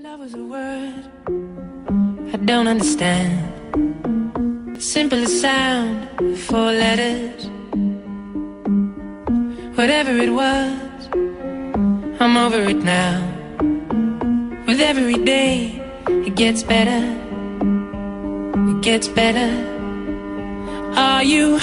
Love was a word I don't understand. Simple sound, four letters. Whatever it was, I'm over it now. With every day, it gets better. It gets better. Are you?